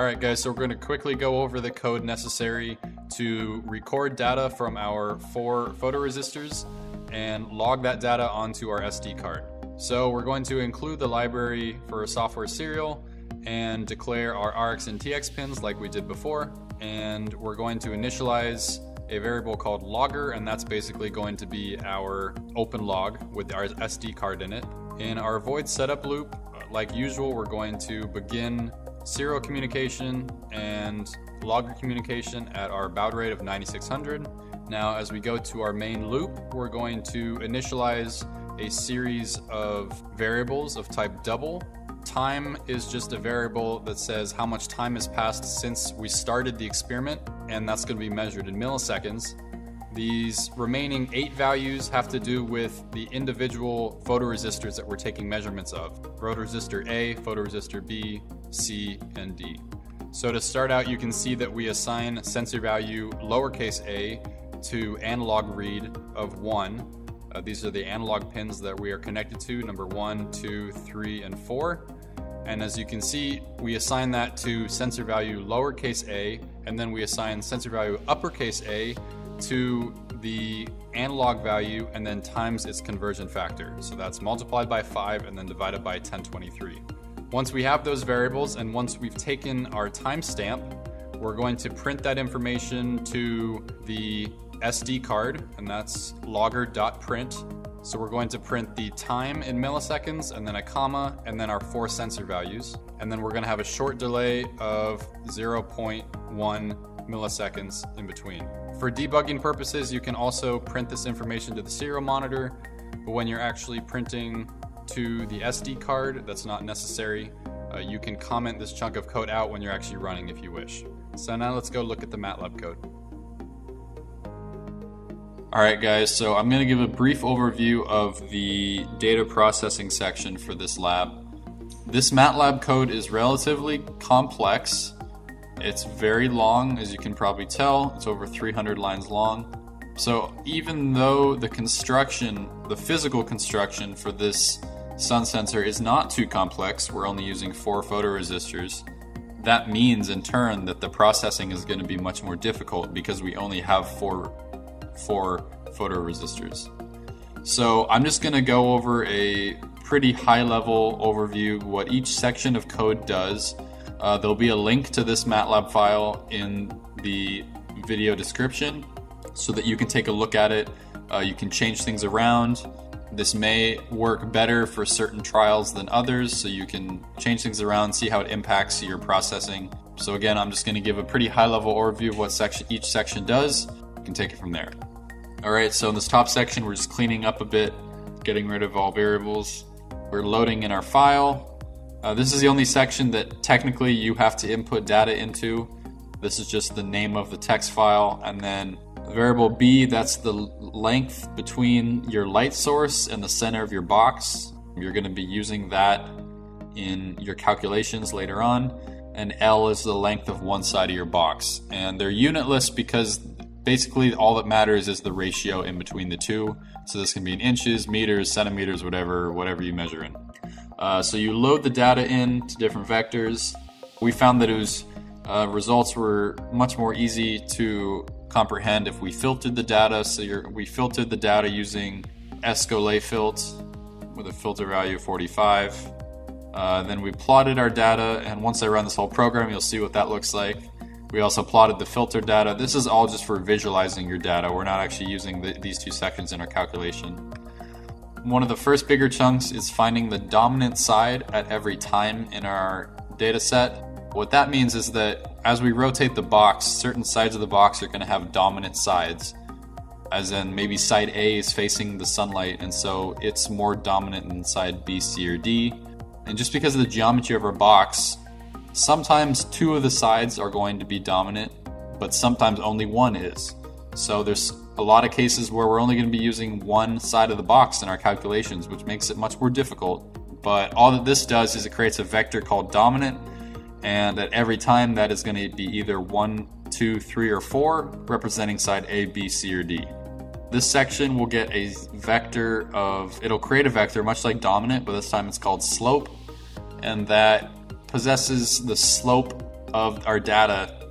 All right, guys, so we're going to quickly go over the code necessary to record data from our four photoresistors and log that data onto our SD card. So we're going to include the library for a software serial and declare our RX and TX pins like we did before. And we're going to initialize a variable called logger, and that's basically going to be our open log with our SD card in it. In our void setup loop, like usual, we're going to begin serial communication and logger communication at our baud rate of 9600. Now, as we go to our main loop, we're going to initialize a series of variables of type double. Time is just a variable that says how much time has passed since we started the experiment, and that's going to be measured in milliseconds. These remaining eight values have to do with the individual photoresistors that we're taking measurements of. Photoresistor A, photoresistor B, C, and D. So to start out, you can see that we assign sensor value lowercase a to analog read of 1. Uh, these are the analog pins that we are connected to, number 1, 2, 3, and 4. And as you can see, we assign that to sensor value lowercase a, and then we assign sensor value uppercase a to the analog value and then times its conversion factor. So that's multiplied by 5 and then divided by 1023. Once we have those variables and once we've taken our timestamp, we're going to print that information to the SD card, and that's logger.print. So we're going to print the time in milliseconds, and then a comma, and then our four sensor values. And then we're going to have a short delay of 0.1 milliseconds in between. For debugging purposes, you can also print this information to the serial monitor, but when you're actually printing to the SD card, that's not necessary. Uh, you can comment this chunk of code out when you're actually running if you wish. So now let's go look at the MATLAB code. Alright guys, so I'm going to give a brief overview of the data processing section for this lab. This MATLAB code is relatively complex. It's very long, as you can probably tell. It's over 300 lines long. So even though the construction, the physical construction for this sun sensor is not too complex, we're only using four photoresistors, that means in turn that the processing is going to be much more difficult because we only have four, four photoresistors. So I'm just going to go over a pretty high level overview what each section of code does. Uh, there'll be a link to this MATLAB file in the video description so that you can take a look at it. Uh, you can change things around. This may work better for certain trials than others, so you can change things around, see how it impacts your processing. So again, I'm just going to give a pretty high level overview of what section each section does. You can take it from there. All right, so in this top section, we're just cleaning up a bit, getting rid of all variables. We're loading in our file. Uh, this is the only section that technically you have to input data into. This is just the name of the text file, and then Variable B, that's the length between your light source and the center of your box. You're going to be using that in your calculations later on. And L is the length of one side of your box. And they're unitless because basically all that matters is the ratio in between the two. So this can be in inches, meters, centimeters, whatever, whatever you measure in. Uh, so you load the data in to different vectors. We found that it was uh, results were much more easy to comprehend if we filtered the data. So we filtered the data using sgolayfilt with a filter value of 45. Uh, then we plotted our data, and once I run this whole program, you'll see what that looks like. We also plotted the filter data. This is all just for visualizing your data. We're not actually using the, these two sections in our calculation. One of the first bigger chunks is finding the dominant side at every time in our data set. What that means is that as we rotate the box, certain sides of the box are going to have dominant sides. As in, maybe side A is facing the sunlight, and so it's more dominant than side B, C, or D. And just because of the geometry of our box, sometimes two of the sides are going to be dominant, but sometimes only one is. So there's a lot of cases where we're only going to be using one side of the box in our calculations, which makes it much more difficult. But all that this does is it creates a vector called dominant and at every time that is going to be either 1, 2, 3, or 4, representing side A, B, C, or D. This section will get a vector of, it'll create a vector much like dominant, but this time it's called slope, and that possesses the slope of our data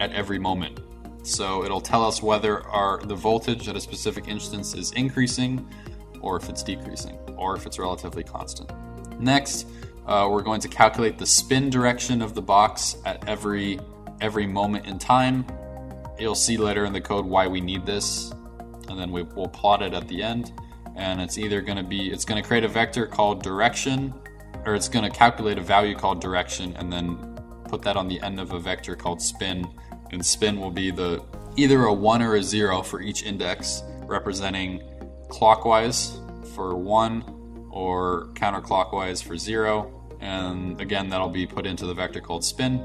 at every moment. So it'll tell us whether our the voltage at a specific instance is increasing or if it's decreasing or if it's relatively constant. Next, uh, we're going to calculate the spin direction of the box at every every moment in time. You'll see later in the code why we need this, and then we, will plot it at the end. And it's either going to be it's going to create a vector called direction, or it's going to calculate a value called direction, and then put that on the end of a vector called spin. And spin will be the either a one or a zero for each index, representing clockwise for one or counterclockwise for zero. And again, that'll be put into the vector called spin.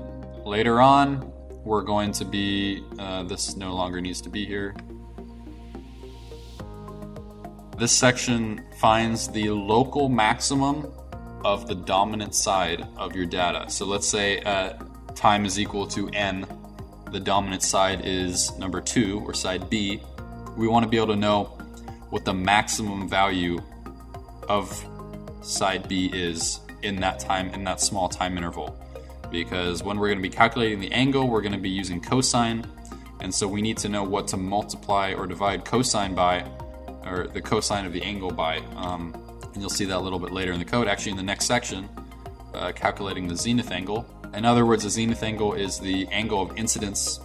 Later on, we're going to be, uh, this no longer needs to be here. This section finds the local maximum of the dominant side of your data. So let's say at time is equal to n, the dominant side is number two or side B. We want to be able to know what the maximum value of side B is in that time, in that small time interval. Because when we're going to be calculating the angle, we're going to be using cosine. And so we need to know what to multiply or divide cosine by, or the cosine of the angle by. Um, and you'll see that a little bit later in the code, actually in the next section, uh, calculating the zenith angle. In other words, the zenith angle is the angle of incidence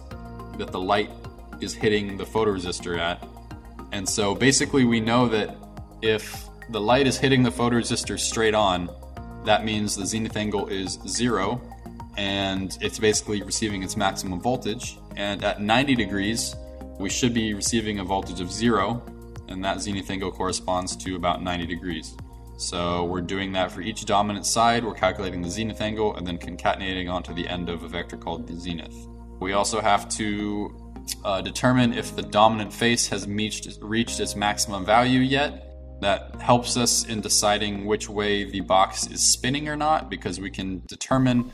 that the light is hitting the photoresistor at. And so basically we know that if the light is hitting the photoresistor straight on, that means the zenith angle is zero and it's basically receiving its maximum voltage. And at 90 degrees, we should be receiving a voltage of zero, and that zenith angle corresponds to about 90 degrees. So we're doing that for each dominant side, we're calculating the zenith angle and then concatenating onto the end of a vector called the zenith. We also have to uh, determine if the dominant face has reached, reached its maximum value yet, that helps us in deciding which way the box is spinning or not because we can determine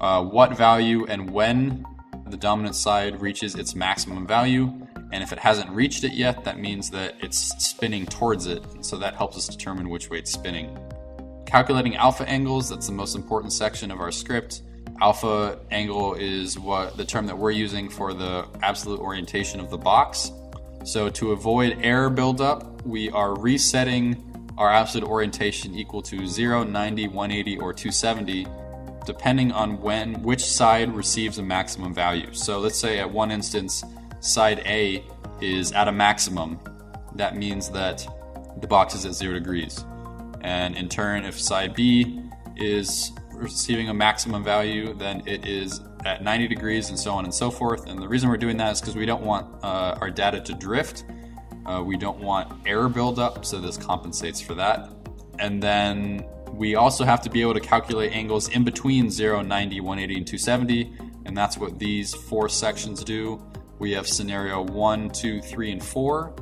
uh, what value and when the dominant side reaches its maximum value. And if it hasn't reached it yet, that means that it's spinning towards it. So that helps us determine which way it's spinning. Calculating alpha angles, that's the most important section of our script. Alpha angle is what the term that we're using for the absolute orientation of the box. So to avoid error buildup, we are resetting our absolute orientation equal to 0, 90, 180, or 270, depending on when which side receives a maximum value. So let's say at one instance, side A is at a maximum. That means that the box is at zero degrees. And in turn, if side B is receiving a maximum value, then it is at 90 degrees and so on and so forth. And the reason we're doing that is because we don't want uh, our data to drift. Uh, we don't want error buildup, so this compensates for that. And then we also have to be able to calculate angles in between 0, 90, 180, and 270, and that's what these four sections do. We have scenario 1, 2, 3, and 4.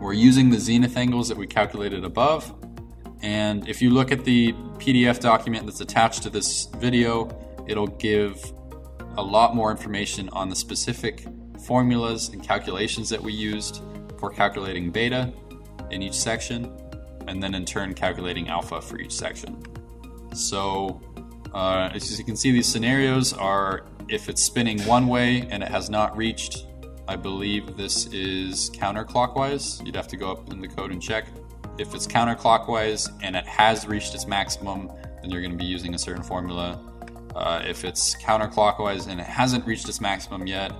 We're using the zenith angles that we calculated above. And if you look at the PDF document that's attached to this video, it'll give a lot more information on the specific formulas and calculations that we used for calculating beta in each section, and then in turn calculating alpha for each section. So, uh, as you can see, these scenarios are if it's spinning one way and it has not reached, I believe this is counterclockwise. You'd have to go up in the code and check. If it's counterclockwise and it has reached its maximum, then you're going to be using a certain formula uh, if it's counterclockwise and it hasn't reached its maximum yet,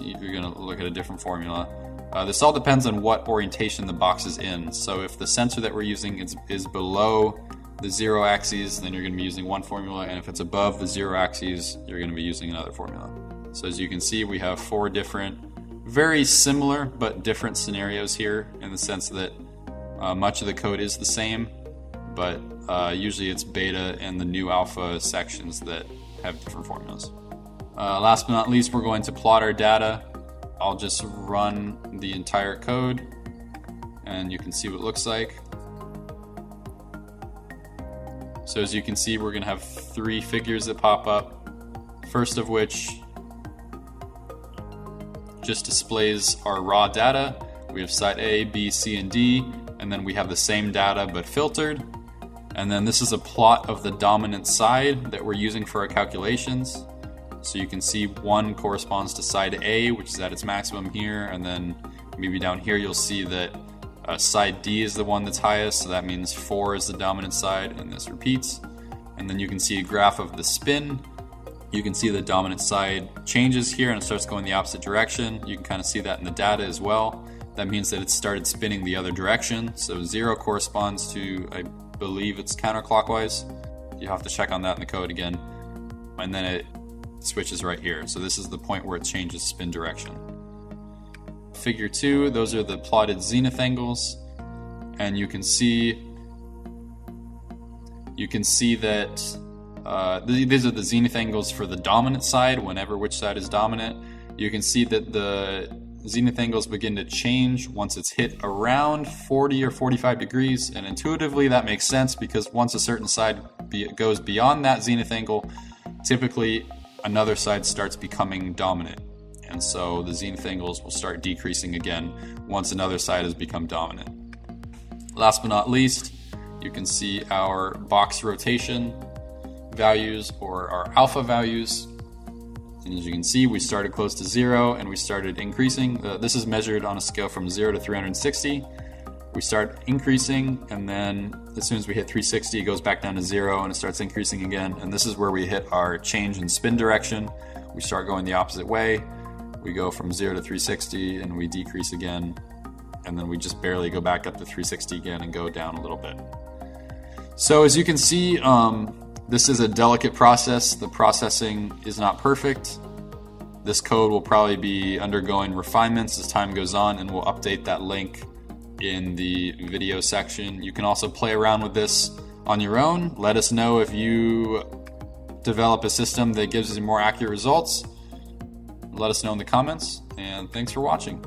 you're going to look at a different formula. Uh, this all depends on what orientation the box is in. So if the sensor that we're using is, is below the zero axes, then you're going to be using one formula, and if it's above the zero axes, you're going to be using another formula. So as you can see, we have four different, very similar but different scenarios here in the sense that uh, much of the code is the same, but uh, usually it's beta and the new alpha sections that have different formulas. Uh, last but not least, we're going to plot our data. I'll just run the entire code and you can see what it looks like. So as you can see, we're going to have three figures that pop up. First of which just displays our raw data. We have site A, B, C, and D, and then we have the same data but filtered. And then this is a plot of the dominant side that we're using for our calculations. So you can see one corresponds to side A, which is at its maximum here, and then maybe down here you'll see that uh, side D is the one that's highest, so that means 4 is the dominant side, and this repeats. And then you can see a graph of the spin. You can see the dominant side changes here and it starts going the opposite direction. You can kind of see that in the data as well. That means that it started spinning the other direction. So 0 corresponds to, I believe it's counterclockwise. You have to check on that in the code again. And then it switches right here. So this is the point where it changes spin direction. Figure 2, those are the plotted zenith angles. And you can see you can see that uh, these are the zenith angles for the dominant side whenever which side is dominant. You can see that the zenith angles begin to change once it's hit around 40 or 45 degrees and intuitively that makes sense because once a certain side be goes beyond that zenith angle typically another side starts becoming dominant and so the zenith angles will start decreasing again once another side has become dominant. Last but not least, you can see our box rotation values or our alpha values. And as you can see, we started close to zero and we started increasing. Uh, this is measured on a scale from zero to 360. We start increasing, and then as soon as we hit 360, it goes back down to zero and it starts increasing again. And this is where we hit our change in spin direction. We start going the opposite way. We go from zero to 360 and we decrease again. And then we just barely go back up to 360 again and go down a little bit. So as you can see, um, this is a delicate process. The processing is not perfect. This code will probably be undergoing refinements as time goes on, and we'll update that link in the video section. You can also play around with this on your own. Let us know if you develop a system that gives you more accurate results. Let us know in the comments, and thanks for watching.